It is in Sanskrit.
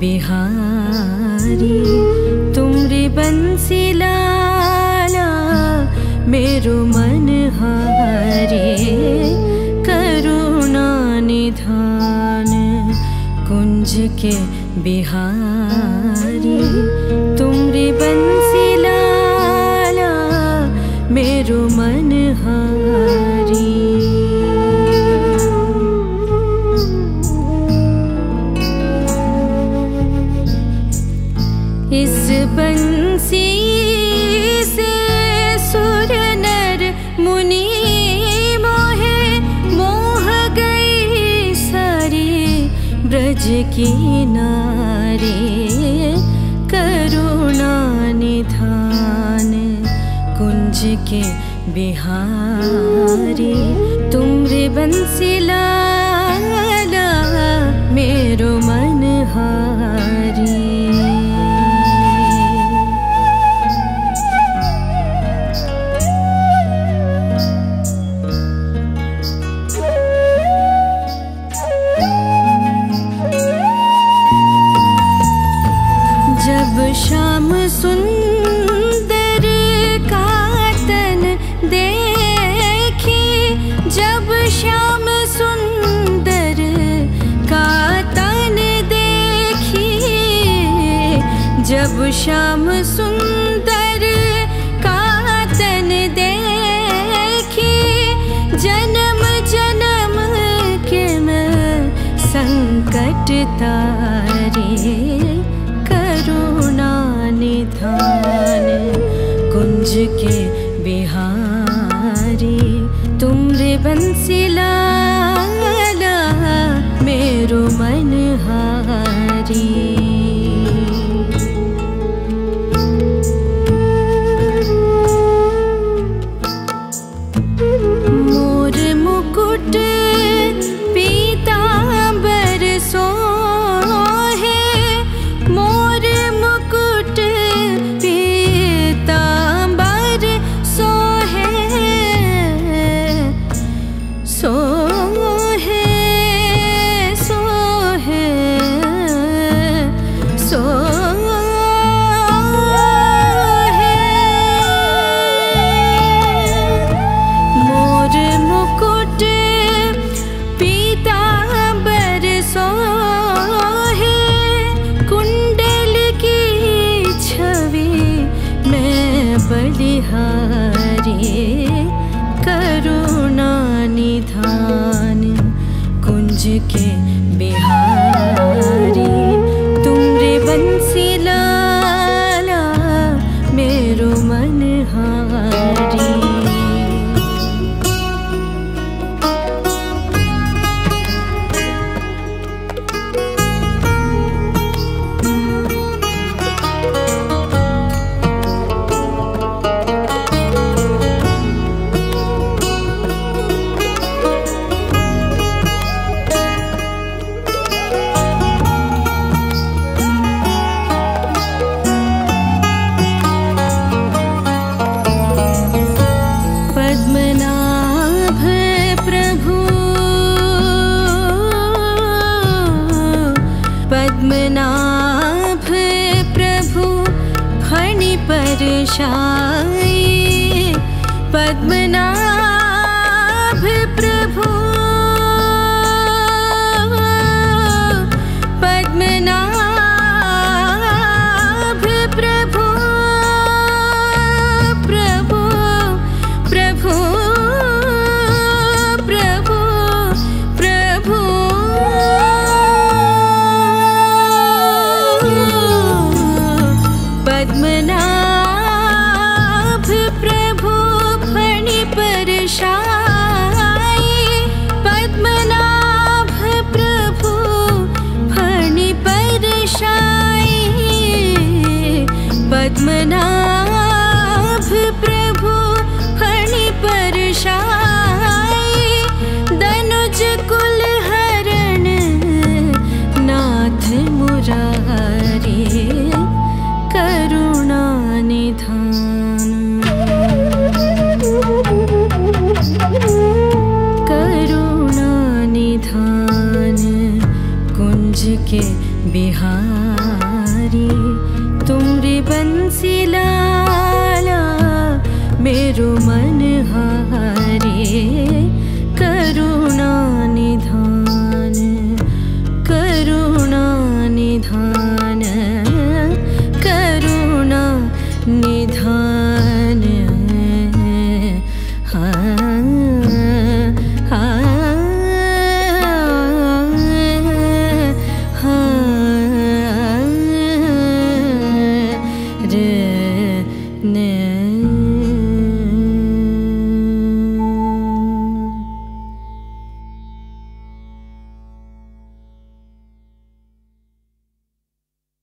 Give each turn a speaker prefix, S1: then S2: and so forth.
S1: बिहारी। तुमरे बंसी लाला मेरो मन हारे करुणा निधान कुंज के बिहारी इस बंसी से सुर नर मुनि मोहे मोह गई सारी ब्रज की नारी करुणा निधान कुंज के बिहारी। तुमरे बंसी लाला मेरो मन हारी जब श्याम सुंदर कातन देखी जन्म जन्म के मैं संकट तारे करुणा निधान कुंज के बिहारी तुमरे बंसी लाला मेरो मन हारी कुंज के बिहारी पद्मनाभ प्रभु फणि परशाई पद्मनाभ पद्मनाभ प्रभु फणि परशाई दनुज कुल हरण नाथ मुरारी करुणा निधान। करुणा निधान कुंज के बिहार